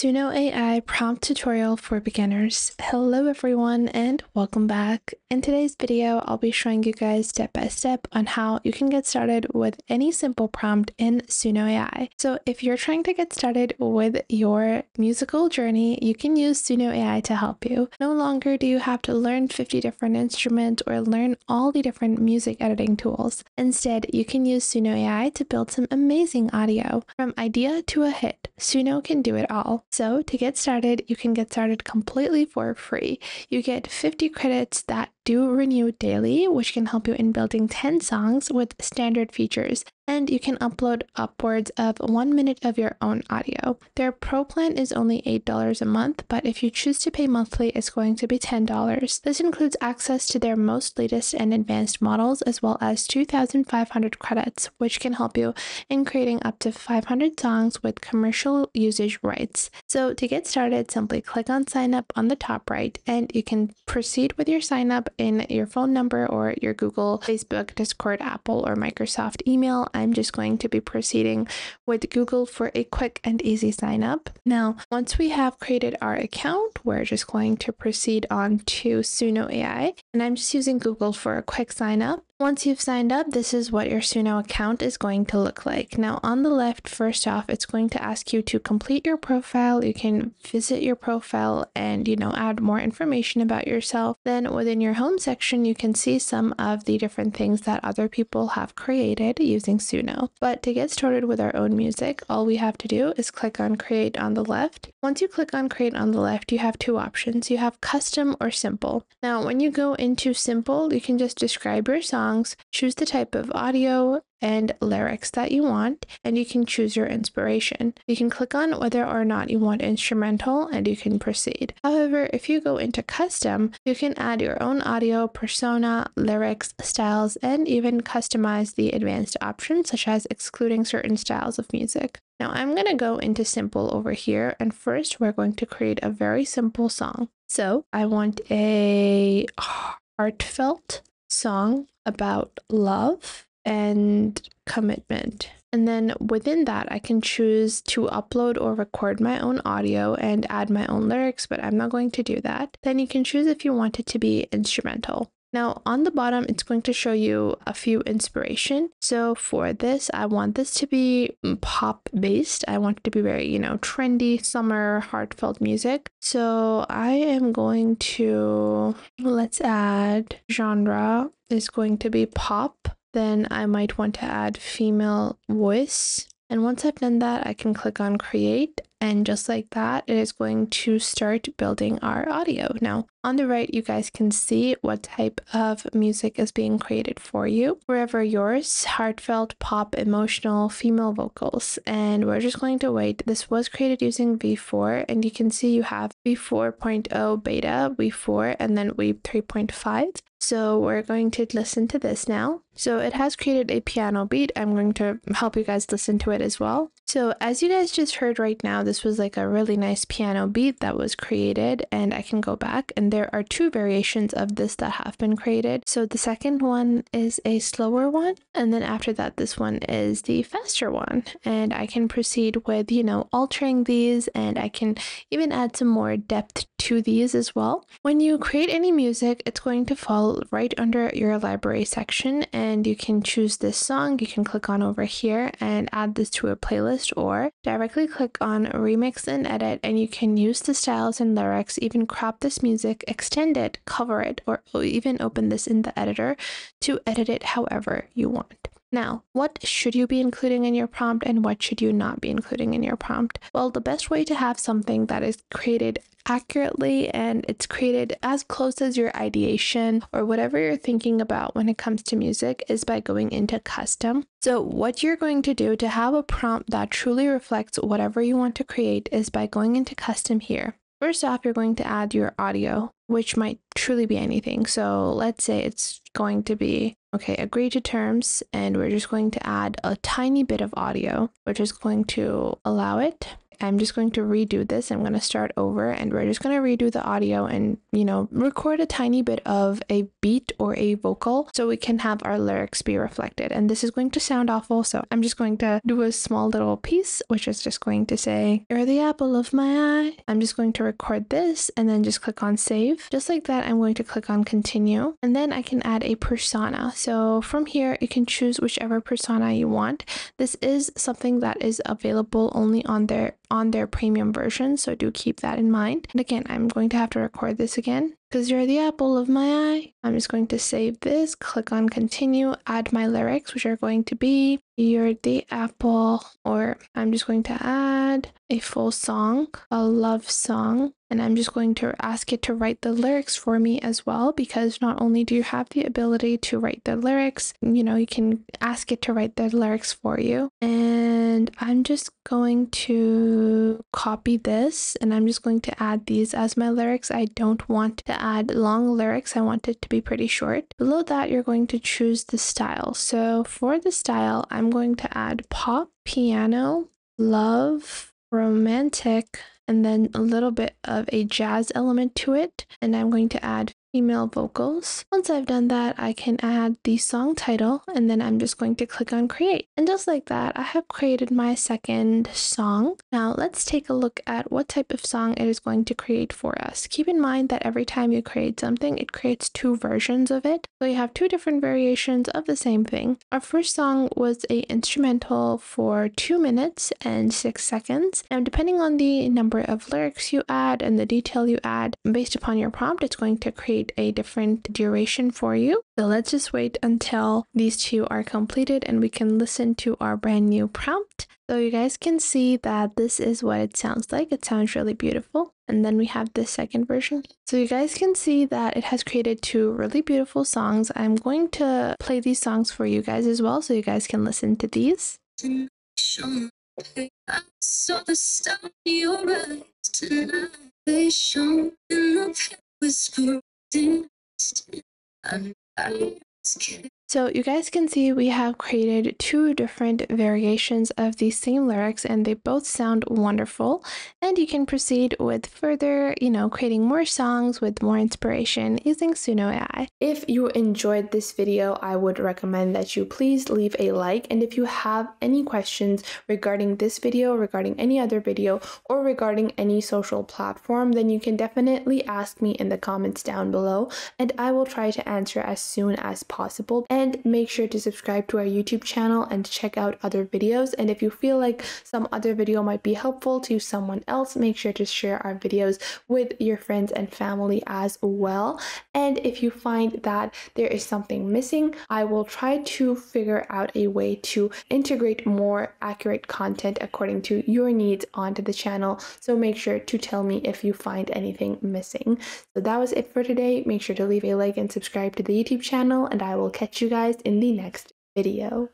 Suno AI prompt tutorial for beginners. Hello everyone and welcome back. In today's video, I'll be showing you guys step by step on how you can get started with any simple prompt in Suno AI. So if you're trying to get started with your musical journey, you can use Suno AI to help you. No longer do you have to learn 50 different instruments or learn all the different music editing tools. Instead, you can use Suno AI to build some amazing audio. From idea to a hit, Suno can do it all. So to get started, you can get started completely for free. You get 50 credits that do renew daily, which can help you in building 10 songs with standard features and you can upload upwards of one minute of your own audio. Their pro plan is only $8 a month, but if you choose to pay monthly, it's going to be $10. This includes access to their most latest and advanced models, as well as 2,500 credits, which can help you in creating up to 500 songs with commercial usage rights. So to get started, simply click on sign up on the top right, and you can proceed with your sign up in your phone number or your Google, Facebook, Discord, Apple, or Microsoft email. I'm just going to be proceeding with Google for a quick and easy sign up. Now, once we have created our account, we're just going to proceed on to Suno AI. And I'm just using Google for a quick sign up. Once you've signed up, this is what your Suno account is going to look like. Now on the left, first off, it's going to ask you to complete your profile. You can visit your profile and, you know, add more information about yourself. Then within your home section, you can see some of the different things that other people have created using Suno. But to get started with our own music, all we have to do is click on create on the left. Once you click on create on the left, you have two options. You have custom or simple. Now, when you go into simple, you can just describe your song songs, choose the type of audio and lyrics that you want, and you can choose your inspiration. You can click on whether or not you want instrumental and you can proceed. However, if you go into custom, you can add your own audio, persona, lyrics, styles, and even customize the advanced options such as excluding certain styles of music. Now I'm going to go into simple over here and first we're going to create a very simple song. So I want a heartfelt song about love and commitment. And then within that, I can choose to upload or record my own audio and add my own lyrics, but I'm not going to do that. Then you can choose if you want it to be instrumental. Now on the bottom, it's going to show you a few inspiration. So for this, I want this to be mm, pop based. I want it to be very, you know, trendy, summer, heartfelt music. So I am going to, let's add genre is going to be pop. Then I might want to add female voice. And once I've done that, I can click on create and just like that, it is going to start building our audio. Now, on the right, you guys can see what type of music is being created for you. Wherever yours, heartfelt, pop, emotional, female vocals. And we're just going to wait. This was created using V4, and you can see you have V4.0 beta, V4, and then V 3.5. So we're going to listen to this now. So it has created a piano beat. I'm going to help you guys listen to it as well. So as you guys just heard right now, this was like a really nice piano beat that was created and I can go back and there are two variations of this that have been created. So the second one is a slower one and then after that this one is the faster one and I can proceed with, you know, altering these and I can even add some more depth to these as well. When you create any music, it's going to fall right under your library section and you can choose this song. You can click on over here and add this to a playlist or directly click on remix and edit and you can use the styles and lyrics, even crop this music, extend it, cover it, or even open this in the editor to edit it however you want. Now, what should you be including in your prompt and what should you not be including in your prompt? Well, the best way to have something that is created accurately and it's created as close as your ideation or whatever you're thinking about when it comes to music is by going into custom. So, what you're going to do to have a prompt that truly reflects whatever you want to create is by going into custom here. First off, you're going to add your audio, which might truly be anything. So let's say it's going to be, okay, agree to terms, and we're just going to add a tiny bit of audio, which is going to allow it. I'm just going to redo this. I'm going to start over and we're just going to redo the audio and, you know, record a tiny bit of a beat or a vocal so we can have our lyrics be reflected. And this is going to sound awful. So I'm just going to do a small little piece, which is just going to say, You're the apple of my eye. I'm just going to record this and then just click on save. Just like that, I'm going to click on continue. And then I can add a persona. So from here, you can choose whichever persona you want. This is something that is available only on their on their premium version, so do keep that in mind. And again, I'm going to have to record this again because you're the apple of my eye. I'm just going to save this, click on continue, add my lyrics, which are going to be you're the apple, or I'm just going to add a full song, a love song, and I'm just going to ask it to write the lyrics for me as well because not only do you have the ability to write the lyrics, you know, you can ask it to write the lyrics for you. And I'm just going to copy this and I'm just going to add these as my lyrics. I don't want to add long lyrics, I want it to be pretty short. Below that, you're going to choose the style. So for the style, I'm going to add pop, piano, love, romantic, and then a little bit of a jazz element to it. And I'm going to add female vocals. Once I've done that, I can add the song title and then I'm just going to click on create. And just like that, I have created my second song. Now let's take a look at what type of song it is going to create for us. Keep in mind that every time you create something, it creates two versions of it. So you have two different variations of the same thing. Our first song was a instrumental for two minutes and six seconds. And depending on the number of lyrics you add and the detail you add, based upon your prompt, it's going to create a different duration for you. So let's just wait until these two are completed and we can listen to our brand new prompt. So you guys can see that this is what it sounds like. It sounds really beautiful. And then we have the second version. So you guys can see that it has created two really beautiful songs. I'm going to play these songs for you guys as well so you guys can listen to these. The I, I, I, so you guys can see we have created two different variations of the same lyrics and they both sound wonderful and you can proceed with further, you know, creating more songs with more inspiration using Suno AI. If you enjoyed this video, I would recommend that you please leave a like and if you have any questions regarding this video, regarding any other video, or regarding any social platform, then you can definitely ask me in the comments down below and I will try to answer as soon as possible. And and make sure to subscribe to our YouTube channel and check out other videos. And if you feel like some other video might be helpful to someone else, make sure to share our videos with your friends and family as well. And if you find that there is something missing, I will try to figure out a way to integrate more accurate content according to your needs onto the channel. So make sure to tell me if you find anything missing. So that was it for today. Make sure to leave a like and subscribe to the YouTube channel and I will catch you guys in the next video.